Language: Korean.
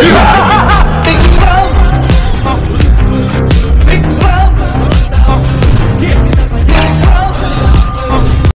으아!